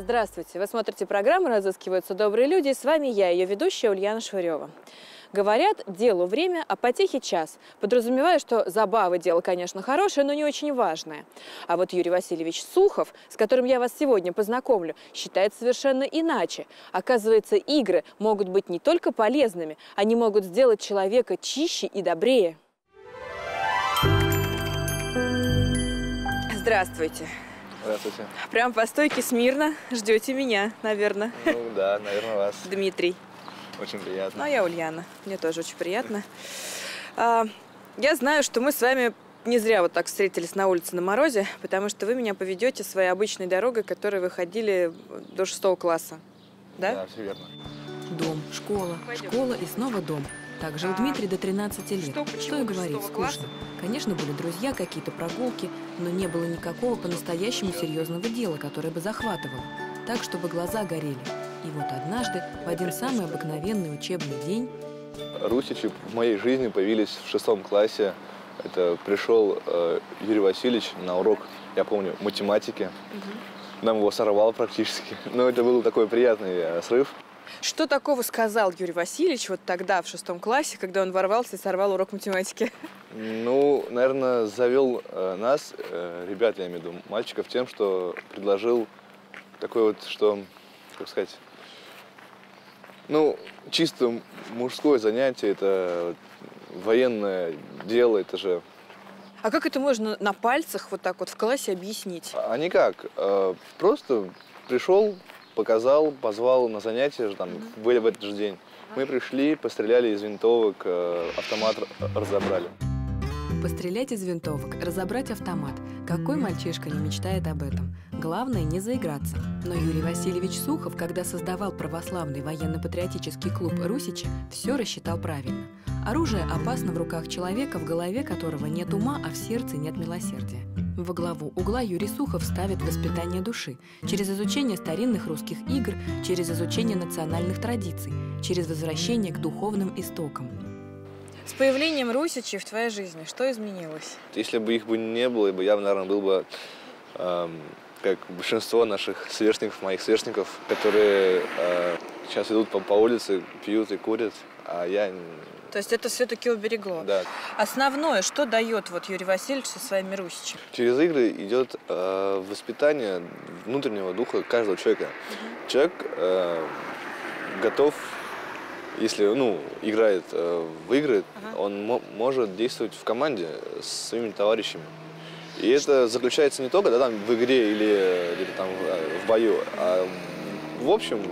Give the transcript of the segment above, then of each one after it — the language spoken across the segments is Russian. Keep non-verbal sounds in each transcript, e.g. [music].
Здравствуйте! Вы смотрите программу «Разыскиваются добрые люди» и с вами я, ее ведущая Ульяна Швырева. Говорят, делу время, а потехе час. Подразумевая, что забавы дело, конечно, хорошее, но не очень важное. А вот Юрий Васильевич Сухов, с которым я вас сегодня познакомлю, считает совершенно иначе. Оказывается, игры могут быть не только полезными, они могут сделать человека чище и добрее. Здравствуйте. Здравствуйте. Прям по стойке смирно ждете меня, наверное. Ну да, наверное, вас. Дмитрий. Очень приятно. Ну, а я Ульяна. Мне тоже очень приятно. А, я знаю, что мы с вами не зря вот так встретились на улице на морозе, потому что вы меня поведете своей обычной дорогой, которой вы ходили до шестого класса. Да? Да, все верно. Дом, школа, Пойдем. школа и снова дом. Так жил Дмитрий до 13 лет. что, Что, почему и до говорить, скучно. Конечно, были друзья, какие-то прогулки, но не было никакого по-настоящему серьезного дела, которое бы захватывало. Так, чтобы глаза горели. И вот однажды, в один самый обыкновенный учебный день, Русичи в моей жизни появились в шестом классе. Это пришел э, Юрий Васильевич на урок, я помню, математики. Нам его сорвал практически. [laughs] Но это был такой приятный э, срыв. Что такого сказал Юрий Васильевич вот тогда, в шестом классе, когда он ворвался и сорвал урок математики? Ну, наверное, завел э, нас, э, ребят, я имею в виду, мальчиков, тем, что предложил такое вот, что, как сказать, ну, чисто мужское занятие, это военное дело, это же... А как это можно на пальцах вот так вот в классе объяснить? А никак, э, просто пришел, показал, позвал на занятия, же там, были в этот же день. Мы пришли, постреляли из винтовок, э, автомат р- разобрали. пострелять из винтовок, разобрать автомат. Какой мальчишка не мечтает об этом? Главное не заиграться. Но Юрий Васильевич Сухов, когда создавал православный военно-патриотический клуб «Русичи», все рассчитал правильно. Оружие опасно в руках человека, в голове которого нет ума, а в сердце нет милосердия. Во главу угла Юрий Сухов ставит воспитание души через изучение старинных русских игр, через изучение национальных традиций, через возвращение к духовным истокам. С появлением Русичей в твоей жизни что изменилось? Если бы их бы не было, я бы, наверное, был бы эм, как большинство наших сверстников, моих сверстников, которые э, сейчас идут по, по улице, пьют и курят, а я, То есть это все-таки уберегло. да. Основное, что дает вот Юрий Васильевич со своими Русичами? Через игры идет э, воспитание внутреннего духа каждого человека. Человек э, готов, если ну, играет э, в игры, Ага. он мо- может действовать в команде с своими товарищами. И это заключается не только да, там, в игре или э, где-то там в, э, в бою, а в, общем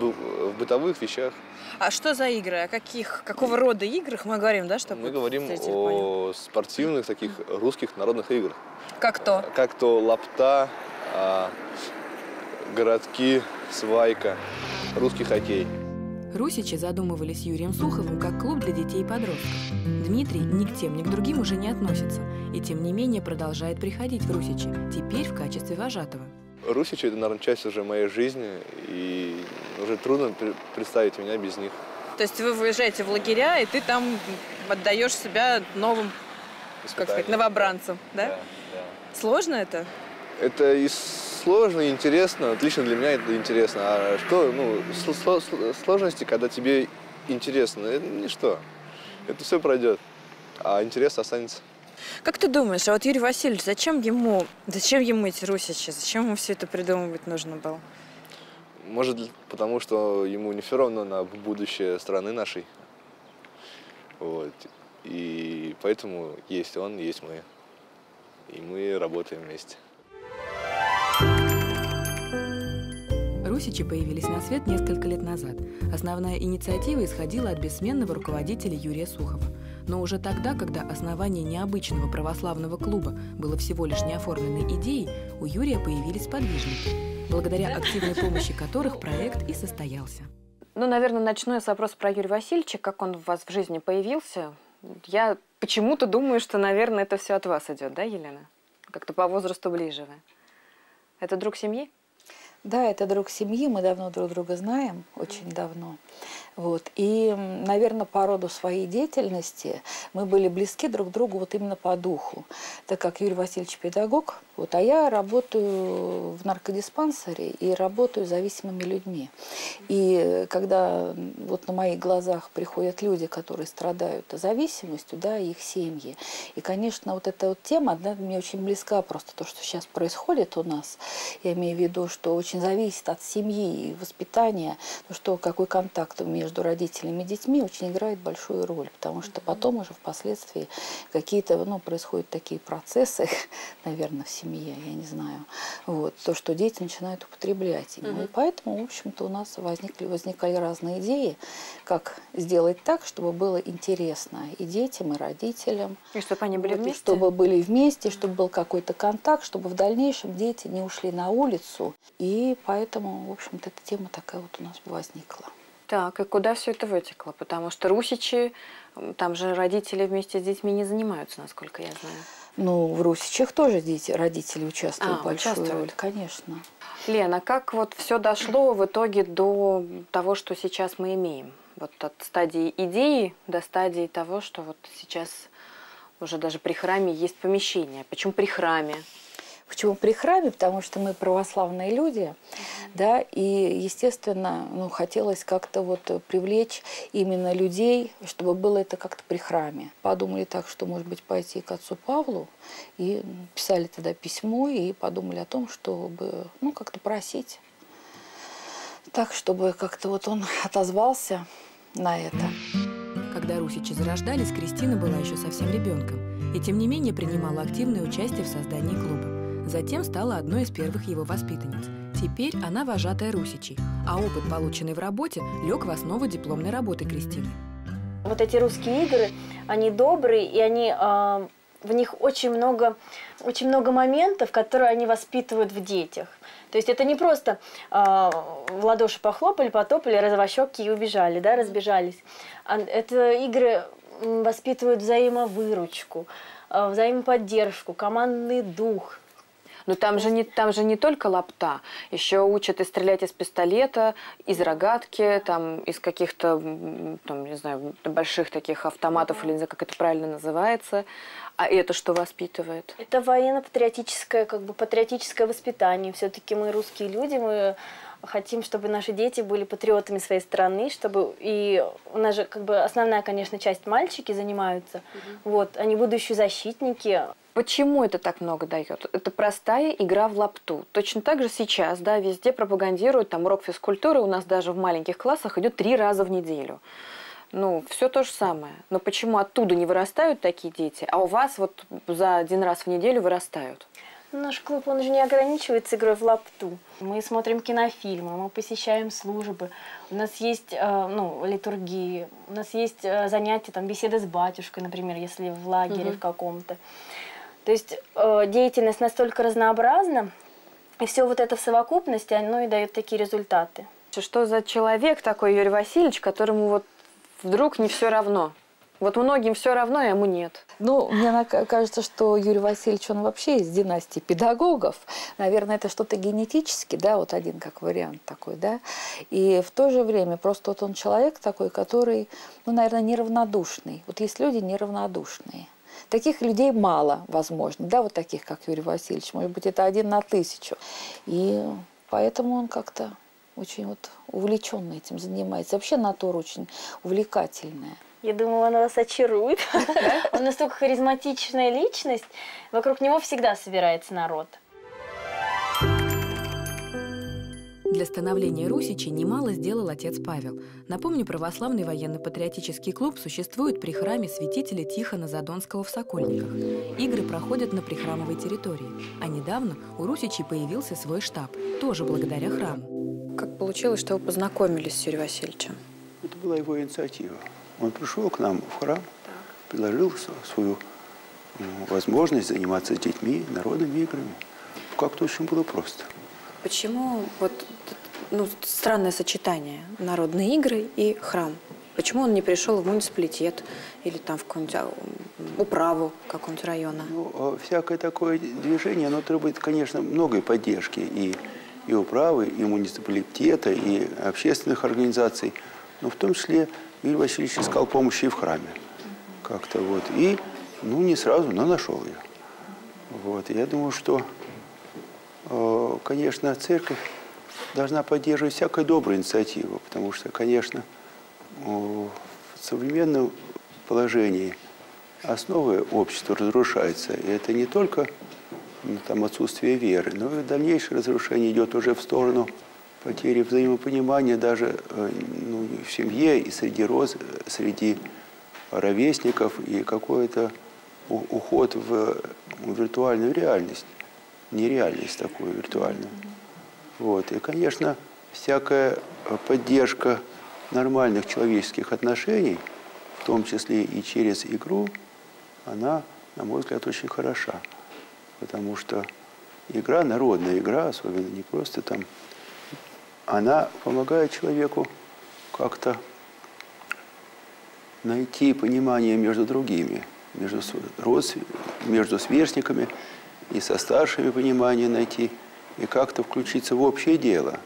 в, в бытовых вещах. А что за игры? О каких, какого рода играх мы говорим, да, чтобы Мы говорим зритель понял? о спортивных таких русских народных играх. Как то? как то лапта, а, городки, свайка, русский хоккей. Русичи задумывались Юрием Суховым как клуб для детей и подростков. Дмитрий ни к тем, ни к другим уже не относится, и тем не менее продолжает приходить в Русичи, теперь в качестве вожатого. Русичи – это, наверное, часть уже моей жизни, и уже трудно пр- представить меня без них. То есть вы выезжаете в лагеря, и ты там отдаешь себя новым, как сказать, Испытания. новобранцам, да? Да, да. Сложно это? Это и сложно, и интересно. Вот лично для меня это интересно. А что, ну, сло- сло- сло- сложности, когда тебе интересно, это ничто. Это все пройдет, а интерес останется. Как ты думаешь, а вот Юрий Васильевич, зачем ему, зачем ему эти русичи? Зачем ему все это придумывать нужно было? Может, потому что ему не все равно на будущее страны нашей. Вот. И поэтому есть он, есть мы. И мы работаем вместе. Русичи появились на свет несколько лет назад. Основная инициатива исходила от бессменного руководителя Юрия Сухова. Но уже тогда, когда основание необычного православного клуба было всего лишь неоформленной идеей, у Юрия появились подвижники, благодаря активной помощи которых проект и состоялся. Ну, наверное, начну я с вопроса про Юрия Васильевича, как он у вас в жизни появился. Я почему-то думаю, что, наверное, это все от вас идет, да, Елена? Как-то по возрасту ближе вы. Это друг семьи? Да, это друг семьи, мы давно друг друга знаем, очень давно. Вот. И, наверное, по роду своей деятельности мы были близки друг другу вот именно по духу, так как Юрий Васильевич педагог, вот, а я работаю в наркодиспансере и работаю с зависимыми людьми. И когда вот на моих глазах приходят люди, которые страдают зависимостью, да, их семьи, и, конечно, вот эта вот тема, да, мне очень близка просто то, что сейчас происходит у нас, я имею в виду, что очень зависит от семьи и воспитания, ну, что какой контакт между родителями и детьми очень играет большую роль, потому что потом уже впоследствии какие-то, ну, происходят такие процессы, [laughs] наверное, в семье, я не знаю. Вот, то, что дети начинают употреблять. Угу. И поэтому, в общем-то, у нас возникли, возникали разные идеи, как сделать так, чтобы было интересно и детям, и родителям. И чтобы они были вот, вместе? Чтобы были вместе, чтобы был какой-то контакт, чтобы в дальнейшем дети не ушли на улицу. И поэтому, в общем-то, эта тема такая вот у нас возникла. Так, и куда все это вытекло? Потому что русичи, там же родители вместе с детьми не занимаются, насколько я знаю. Ну, в Русичах тоже дети, родители участвуют а, большую участвуют. роль, конечно. Лена, как вот все дошло в итоге до того, что сейчас мы имеем? Вот от стадии идеи до стадии того, что вот сейчас уже даже при храме есть помещение. Почему при храме? Почему при храме? Потому что мы православные люди, да, и, естественно, ну, хотелось как-то вот привлечь именно людей, чтобы было это как-то при храме. Подумали так, что, может быть, пойти к отцу Павлу, и писали тогда письмо, и подумали о том, чтобы, ну, как-то просить так, чтобы как-то вот он отозвался на это. Когда русичи зарождались, Кристина была еще совсем ребенком и тем не менее принимала активное участие в создании клуба. Затем стала одной из первых его воспитанниц. Теперь она вожатая Русичей, а опыт, полученный в работе, лег в основу дипломной работы Кристины. Вот эти русские игры, они добрые, и они, э, в них очень много, очень много моментов, которые они воспитывают в детях. То есть это не просто э, в ладоши похлопали, потопали, развощеки и убежали, да, разбежались. А это игры воспитывают взаимовыручку, э, взаимоподдержку, командный дух – но там же, не, там же не только лапта, еще учат и стрелять из пистолета, из рогатки, там, из каких-то, там, не знаю, больших таких автоматов, или не знаю, как это правильно называется. А это что воспитывает? Это военно-патриотическое, как бы патриотическое воспитание. Все-таки мы русские люди, мы хотим, чтобы наши дети были патриотами своей страны, чтобы и у нас же как бы основная, конечно, часть мальчики занимаются, угу. вот, они будущие защитники. Почему это так много дает? Это простая игра в лапту. Точно так же сейчас, да, везде пропагандируют там урок физкультуры, у нас даже в маленьких классах идет три раза в неделю. Ну, все то же самое. Но почему оттуда не вырастают такие дети, а у вас вот за один раз в неделю вырастают? Наш клуб, он же не ограничивается игрой в лапту. Мы смотрим кинофильмы, мы посещаем службы, у нас есть э, ну, литургии, у нас есть э, занятия, там, беседы с батюшкой, например, если в лагере угу. в каком-то. То есть э, деятельность настолько разнообразна, и все вот это в совокупности, оно и дает такие результаты. Что за человек такой Юрий Васильевич, которому вот вдруг не все равно? Вот многим все равно, а ему нет. Ну, мне кажется, что Юрий Васильевич, он вообще из династии педагогов. Наверное, это что-то генетически, да, вот один как вариант такой, да. И в то же время просто вот он человек такой, который, ну, наверное, неравнодушный. Вот есть люди неравнодушные. Таких людей мало, возможно, да, вот таких, как Юрий Васильевич. Может быть, это один на тысячу. И поэтому он как-то очень вот увлеченно этим занимается. Вообще натура очень увлекательная. Я думаю, он вас очарует. [laughs] Он настолько харизматичная личность. Вокруг него всегда собирается народ. Для становления Русичи немало сделал отец Павел. Напомню, православный военно-патриотический клуб существует при храме святителя Тихона Задонского в Сокольниках. Игры проходят на прихрамовой территории. А недавно у Русичей появился свой штаб, тоже благодаря храму. Как получилось, что вы познакомились с Юрием Васильевичем? Это была его инициатива. Он пришел к нам в храм, предложил свою возможность заниматься с детьми, народными играми. Как-то очень было просто. Почему вот ну, странное сочетание народные игры и храм? Почему он не пришел в муниципалитет или там в какую-нибудь а, управу какого-нибудь района? Ну, а всякое такое движение, оно требует, конечно, многой поддержки и и управы, и муниципалитета, и общественных организаций. Но в том числе Юрий Васильевич искал помощи и в храме. Как-то вот. И, ну, не сразу, но нашел ее. Вот. Я думаю, что, конечно, церковь должна поддерживать всякую добрую инициативу, потому что, конечно, в современном положении основы общества разрушаются. И это не только ну, там, отсутствие веры, но и дальнейшее разрушение идет уже в сторону потери взаимопонимания даже э, ну, в семье и среди, роз, среди ровесников и какой-то уход в виртуальную реальность, нереальность такую виртуальную. Вот. И, конечно, всякая поддержка нормальных человеческих отношений, в том числе и через игру, она, на мой взгляд, очень хороша. Потому что игра, народная игра, особенно не просто там, она помогает человеку как-то найти понимание между другими, между, родств... между сверстниками и со старшими понимание найти, и как-то включиться в общее дело.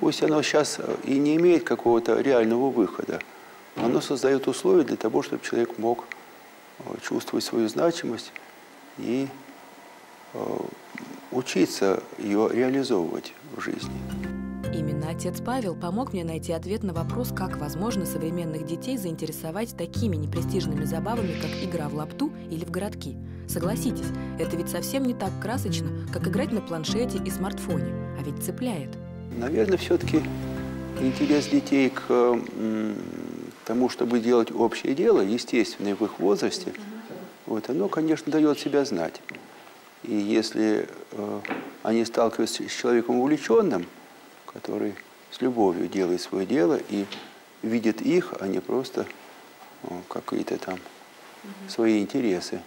Пусть оно сейчас и не имеет какого-то реального выхода, но оно создает условия для того, чтобы человек мог э, чувствовать свою значимость и э, учиться ее реализовывать в жизни. Именно отец Павел помог мне найти ответ на вопрос, как возможно современных детей заинтересовать такими непрестижными забавами, как игра в лапту или в городки. Согласитесь, это ведь совсем не так красочно, как играть на планшете и смартфоне, а ведь цепляет. Наверное, все-таки интерес детей к тому, чтобы делать общее дело, естественное в их возрасте, вот, оно, конечно, дает себя знать. И если э, они сталкиваются с человеком увлеченным, который с любовью делает свое дело и видит их, а не просто ну, какие-то там свои интересы,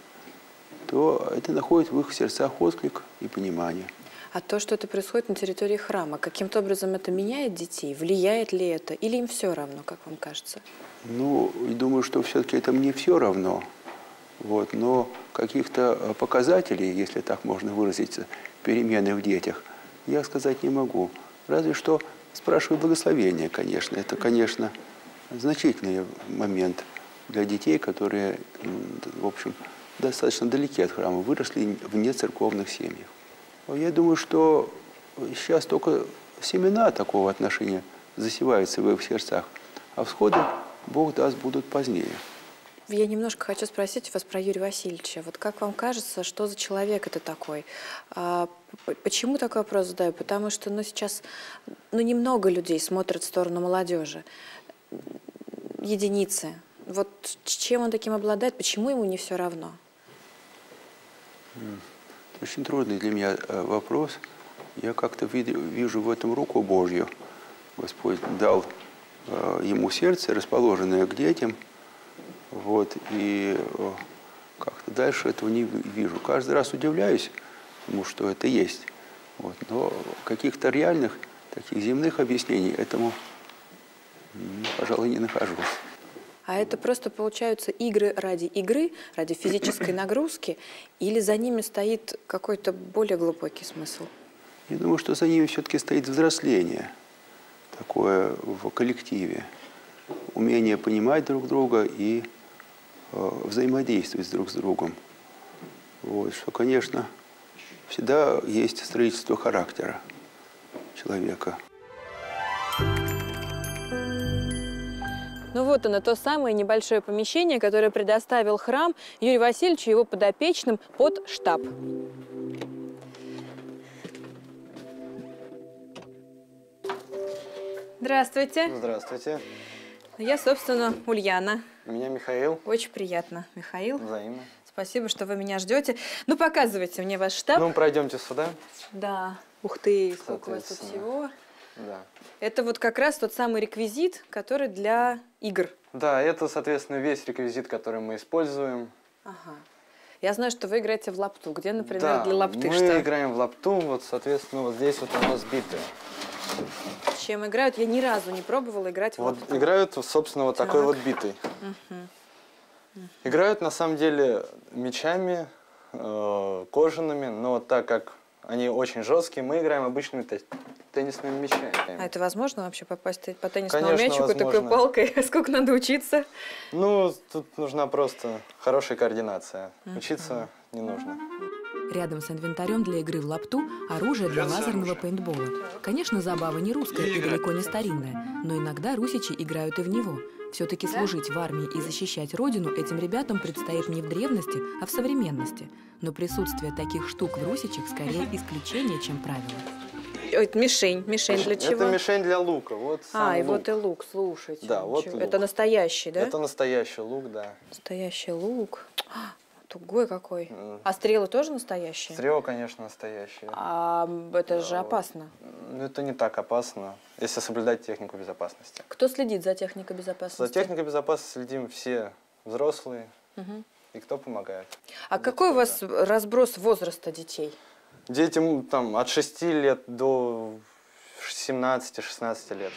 то это находит в их сердцах отклик и понимание. А то, что это происходит на территории храма, каким-то образом это меняет детей? Влияет ли это? Или им все равно, как вам кажется? Ну, думаю, что все-таки это мне все равно. Вот, но каких-то э, показателей, если так можно выразиться, перемены в детях, я сказать не могу. Разве что спрашиваю благословения, конечно. Это, конечно, значительный момент для детей, которые, в общем, достаточно далеки от храма, выросли в нецерковных семьях. Я думаю, что сейчас только семена такого отношения засеваются в их сердцах, а всходы, Бог даст, будут позднее. Я немножко хочу спросить вас про Юрия Васильевича. Вот как вам кажется, что за человек это такой? А, почему такой вопрос задаю? Потому что ну, сейчас ну, немного людей смотрят в сторону молодежи. Единицы. Вот чем он таким обладает? Почему ему не все равно? Очень трудный для меня э, вопрос. Я как-то вижу в этом руку Божью. Господь дал э, ему сердце, расположенное к детям – вот, и как-то дальше этого не вижу. Каждый раз удивляюсь, потому что это есть. Вот, но каких-то реальных, таких земных объяснений этому, пожалуй, не нахожу. А это просто получаются игры ради игры, ради физической [clears throat] нагрузки, или за ними стоит какой-то более глубокий смысл? Я думаю, что за ними все-таки стоит взросление такое в коллективе, умение понимать друг друга и Э, взаимодействовать друг с другом. Вот, что, конечно, всегда есть строительство характера человека. Ну вот оно, то самое небольшое помещение, которое предоставил храм Юрию Васильевичу и его подопечным под штаб. Здравствуйте. Здравствуйте. Я, собственно, Ульяна. Меня Михаил. Очень приятно, Михаил. Взаимно. Спасибо, что вы меня ждете. Ну, показывайте мне ваш штаб. Ну, пройдемте сюда. Да. Ух ты, сколько у вас тут всего. Да. Это вот как раз тот самый реквизит, который для игр. Да, это, соответственно, весь реквизит, который мы используем. Ага. Я знаю, что вы играете в лапту. Где, например, да, для лапты мы что? играем в лапту, вот, соответственно, вот здесь вот у нас биты чем играют? Я ни разу не пробовала играть Вот лапту. играют, собственно, вот так. такой вот битой. Угу. Играют, на самом деле, мечами, э, кожаными, но так как они очень жесткие, мы играем обычными теннисными мячами. А это возможно вообще попасть по теннисному Конечно, мячику такой возможно. палкой? [laughs] Сколько надо учиться? Ну, тут нужна просто хорошая координация. Учиться не нужно. Рядом с инвентарем для игры в лапту оружие для лазерного пейнтбола. Конечно, забава не русская и далеко не старинная, но иногда русичи играют и в него. Все-таки служить в армии и защищать родину этим ребятам предстоит не в древности, а в современности. Но присутствие таких штук в русичах скорее [laughs] исключение, чем правило. Ой, это мишень. Мишень для чего? Это мишень для лука. Вот А, и лук. вот и лук, слушайте. Да, вот лук. Это настоящий, да? Это настоящий лук, да. Настоящий лук. Тугой какой. М. А стрелы тоже настоящие? Стрела, конечно, настоящая. А это же Да, опасно. Ну, это не так опасно, если соблюдать технику безопасности. Кто следит за техникой безопасности? За техникой безопасности следим все взрослые Мгм. и кто помогает. А какой у вас разброс возраста детей? Детям там от 6 лет до 17-16 лет.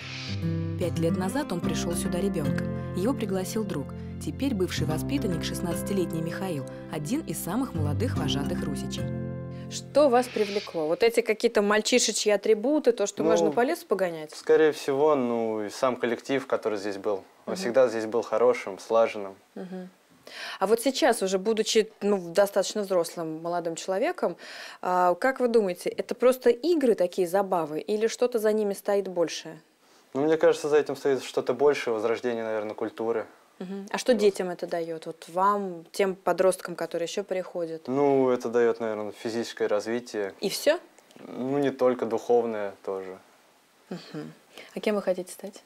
Пять лет назад он пришел сюда ребенком. Его пригласил друг. Теперь бывший воспитанник, 16-летний Михаил, один из самых молодых вожатых русичей. Что вас привлекло? Вот эти какие-то мальчишечьи атрибуты, то, что Ну, можно по лесу погонять? Скорее всего, ну и сам коллектив, который здесь был. Он всегда здесь был хорошим, слаженным. Мгм. А вот сейчас, уже будучи ну, достаточно взрослым молодым человеком, а, как вы думаете, это просто игры такие, забавы, или что-то за ними стоит большее? Ну, мне кажется, за этим стоит что-то большее, возрождение, наверное, культуры. Мгм. А что детям это дает? Вот вам, тем подросткам, которые еще приходят? Ну, это дает, наверное, физическое развитие. И все? Ну, не только духовное тоже. А кем вы хотите стать?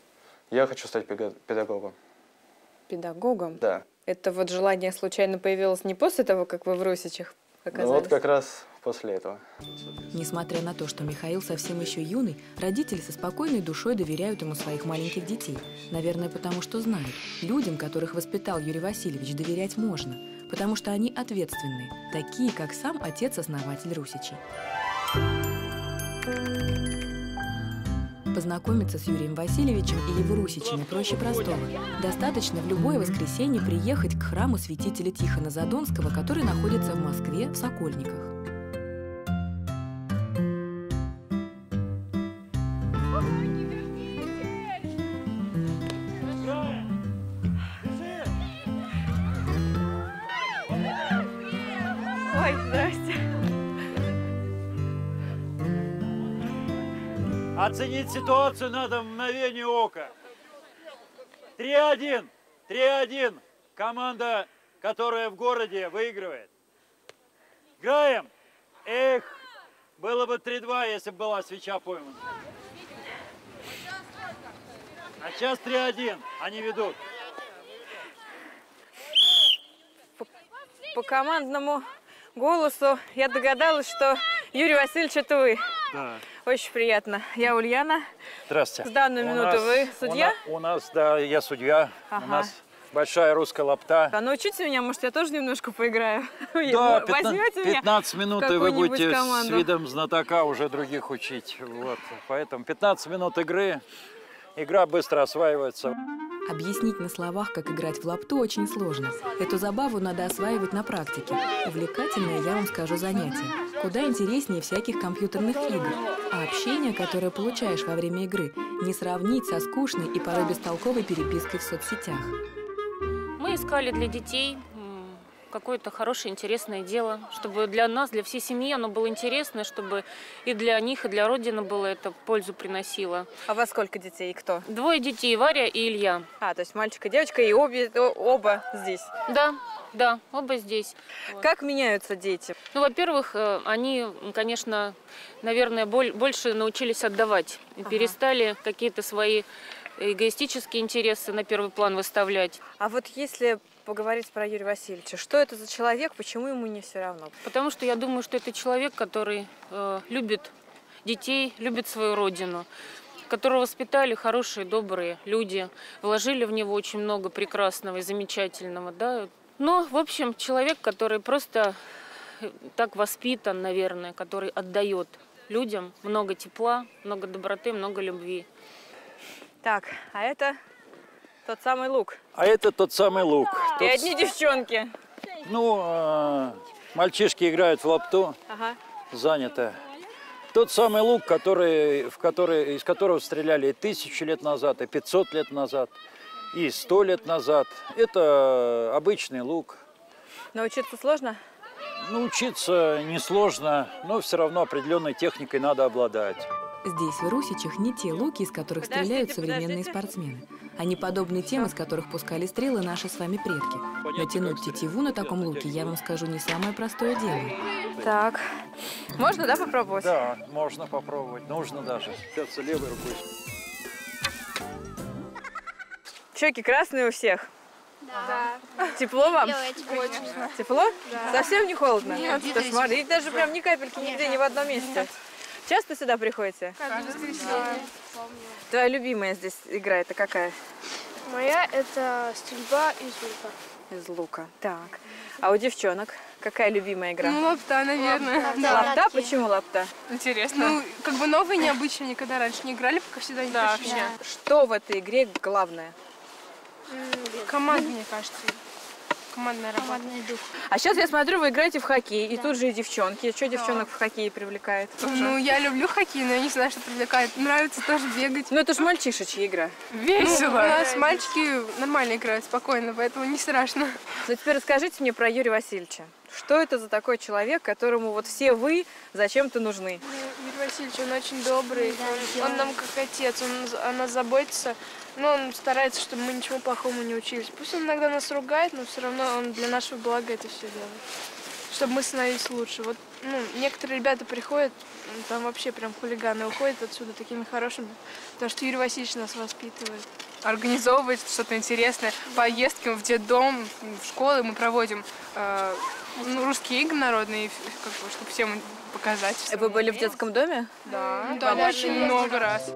Я хочу стать педагогом. Педагогом? Да. Это вот желание случайно появилось не после того, как вы в Русичах Ну, оказались? вот как раз после этого. Несмотря на то, что Михаил совсем еще юный, родители со спокойной душой доверяют ему своих маленьких детей. Наверное, потому что знают, людям, которых воспитал Юрий Васильевич, доверять можно, потому что они ответственные, такие, как сам отец-основатель Русичей. Познакомиться с Юрием Васильевичем и его русичами проще простого. Достаточно в любое воскресенье приехать к храму святителя Тихона Задонского, который находится в Москве, в Сокольниках. Оценить ситуацию надо в мгновение ока. 3-1. 3-1. Команда, которая в городе, выигрывает. Играем. Эх, было бы 3-2, если бы была свеча поймана. А сейчас 3-1. Они ведут. По командному голосу я догадалась, что Юрий Васильевич это вы. Да. Очень приятно. Я Ульяна. Здравствуйте. С данную У минуту нас- вы судья? У, на- у нас, да, я судья. Ага. У нас большая русская лапта. А научите меня, может, я тоже немножко поиграю? Да, Вы Возьмете меня? 15 минут, и вы будете с команду? видом знатока уже других учить. Вот. Поэтому 15 минут игры. Игра быстро осваивается. Объяснить на словах, как играть в лапту, очень сложно. Эту забаву надо осваивать на практике. Увлекательное, я вам скажу, занятие. Куда интереснее всяких компьютерных игр. А общение, которое получаешь во время игры, не сравнить со скучной и порой бестолковой перепиской в соцсетях. Мы искали для детей какое-то хорошее, интересное дело, чтобы для нас, для всей семьи оно было интересно, чтобы и для них, и для Родины было это пользу приносило. А у вас сколько детей и кто? Двое детей, Варя и Илья. А, то есть мальчик и девочка, и обе, оба здесь. Да, да, оба здесь. Как меняются дети? Ну, во-первых, э, они, конечно, наверное, боль- больше научились отдавать и перестали какие-то свои эгоистические интересы на первый план выставлять. А вот если поговорить про Юрия Васильевича, что это за человек, почему ему не все равно? Потому что я думаю, что это человек, который э, любит детей, любит свою родину, которого воспитали хорошие, добрые люди, вложили в него очень много прекрасного и замечательного. Да? Но, в общем, человек, который просто э, так воспитан, наверное, который отдает людям много тепла, много доброты, много любви. Так, а это тот самый лук. А это тот самый лук. И Тот одни девчонки. Ну, э, мальчишки играют в лапту, Ага. занято. Тот самый лук, который, в который, из которого стреляли и тысячу лет назад, и 500 лет назад, и сто лет назад. Это обычный лук. Научиться сложно? Научиться несложно, но все равно определенной техникой надо обладать. Здесь, в Русичах, не те луки, из которых Подождите, стреляют современные подождите. спортсмены. Они подобны тем, из которых пускали стрелы наши с вами предки. Натянуть тетиву на таком луке, я вам скажу, не самое простое дело. Так. Можно, да, попробовать? Да, можно попробовать, нужно даже. Сейчас левой рукой. Щеки красные у всех. Да. Тепло вам? Тепло? Совсем не холодно? Нет, смотри, и даже прям ни капельки нигде, ни в одном месте. Часто сюда приходите? Твоя любимая здесь игра это какая? Моя это стрельба из лука. Из лука. Так. А у девчонок какая любимая игра? Ну, лапта, наверное. лапта? Почему лапта? Интересно. Ну, как бы новые, необычные, никогда раньше не играли, пока сюда не пришли. Что в этой игре главное? Команда, мне кажется. Командная работа. А сейчас я смотрю, вы играете в хоккей, и тут же и девчонки. Что девчонок в хоккее привлекает? Ну, я люблю хоккей, но я не знаю, что привлекает. Нравится тоже бегать. Ну, это же мальчишечья игра. Весело. у нас мальчики нормально играют, спокойно, поэтому не страшно. Ну, теперь расскажите мне про Юрия Васильевича. Что это за такой человек, которому вот все вы зачем-то нужны? Юрий Васильевич, он очень добрый, он, он нам как отец, он о нас заботится, но он старается, чтобы мы ничего плохому не учились. Пусть он иногда нас ругает, но все равно он для нашего блага это все делает. Чтобы мы становились лучше. Вот ну, некоторые ребята приходят, там вообще прям хулиганы уходят отсюда такими хорошими, потому что Юрий Васильевич нас воспитывает. организовывать что-то интересное, поездки в детдом, в школы мы проводим э, ну, русские игры народные, как бы, чтобы всем показать. Вы были в детском доме? Да, Да, да, очень много раз.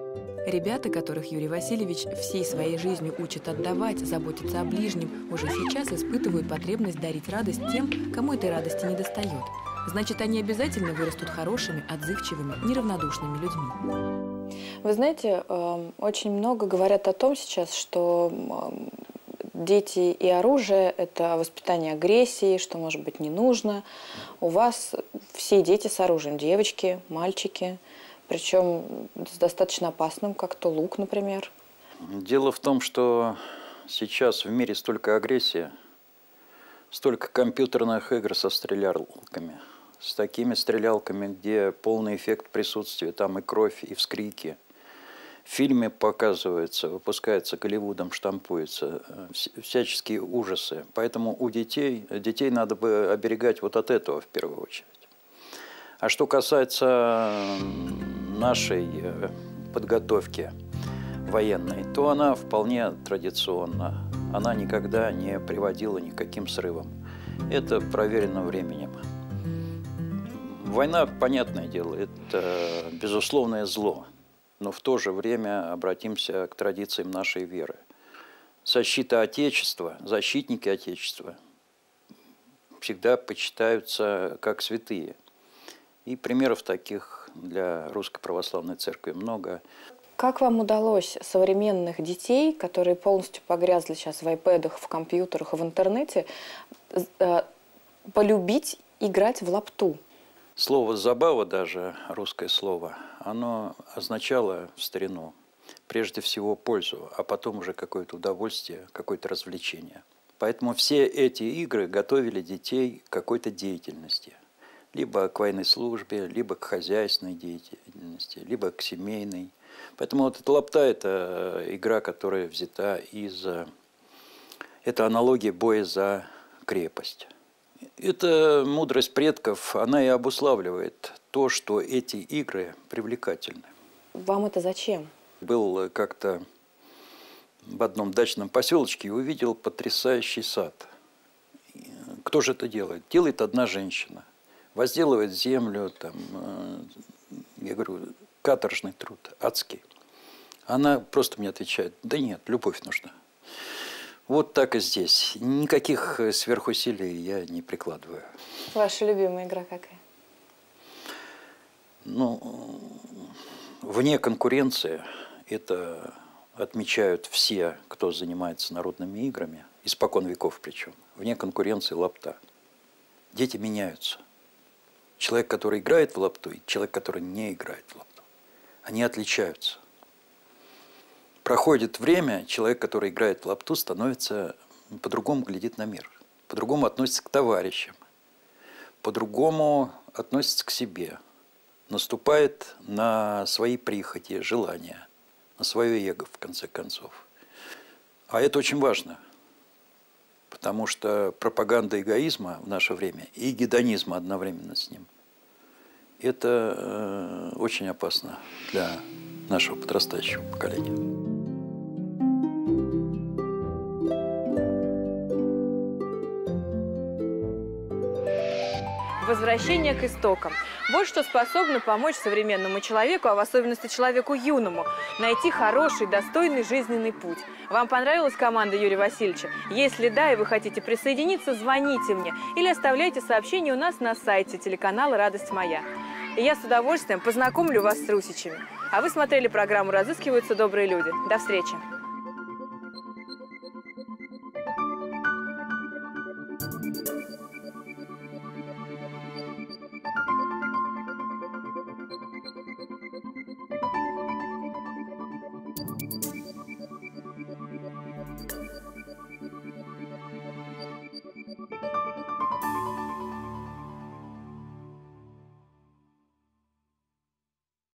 Ребята, которых Юрий Васильевич всей своей жизнью учит отдавать, заботиться о ближнем, уже сейчас испытывают потребность дарить радость тем, кому этой радости не достает. Значит, они обязательно вырастут хорошими, отзывчивыми, неравнодушными людьми. Вы знаете, эм, очень много говорят о том сейчас, что дети и оружие – это воспитание агрессии, что, может быть, не нужно. У вас все дети с оружием, девочки, мальчики, причем с достаточно опасным, как то лук, например. Дело в том, что сейчас в мире столько агрессии, столько компьютерных игр со стрелялками, с такими стрелялками, где полный эффект присутствия, там и кровь, и вскрики. В фильме показывается, выпускается Голливудом, штампуется, э, вс- всяческие ужасы. Поэтому у детей, детей надо бы оберегать вот от этого в первую очередь. А что касается нашей э, подготовки военной, то она вполне традиционна. Она никогда не приводила никаким срывам. Это проверено временем. Война, понятное дело, это безусловное зло. Но в то же время обратимся к традициям нашей веры. Защита Отечества, защитники Отечества всегда почитаются как святые. И примеров таких для Русской Православной Церкви много. Как вам удалось современных детей, которые полностью погрязли сейчас в айпэдах, в компьютерах в интернете, э, полюбить играть в лапту? Слово «забава» даже, русское слово, оно означало в старину прежде всего пользу, а потом уже какое-то удовольствие, какое-то развлечение. Поэтому все эти игры готовили детей к какой-то деятельности. Либо к военной службе, либо к хозяйственной деятельности, либо к семейной. Поэтому вот эта лапта – это игра, которая взята из… Это аналогия боя за крепость. Эта мудрость предков, она и обуславливает то, что эти игры привлекательны. Вам это зачем? Был как-то в одном дачном поселочке и увидел потрясающий сад. Кто же это делает? Делает одна женщина. Возделывает землю, там, э, я говорю, каторжный труд, адский. Она просто мне отвечает, да нет, любовь нужна. Вот так и здесь. Никаких сверхусилий я не прикладываю. Ваша любимая игра какая? Ну, вне конкуренции это отмечают все, кто занимается народными играми, испокон веков причем. Вне конкуренции лапта. Дети меняются. человек, который играет в лапту, и человек, который не играет в лапту. Они отличаются. Проходит время, человек, который играет в лапту, становится по-другому глядит на мир, по-другому относится к товарищам, по-другому относится к себе, наступает на свои прихоти, желания, на свое эго, в конце концов. А это очень важно, потому что пропаганда эгоизма в наше время и гедонизма одновременно с ним – это э, очень опасно для нашего подрастающего поколения. Возвращение к истокам. Вот что способно помочь современному человеку, а в особенности человеку юному, найти хороший, достойный жизненный путь. Вам понравилась команда Юрия Васильевича? Если да, и вы хотите присоединиться, звоните мне или оставляйте сообщение у нас на сайте телеканала «Радость моя». И я с удовольствием познакомлю вас с русичами. А вы смотрели программу «Разыскиваются добрые люди». До встречи!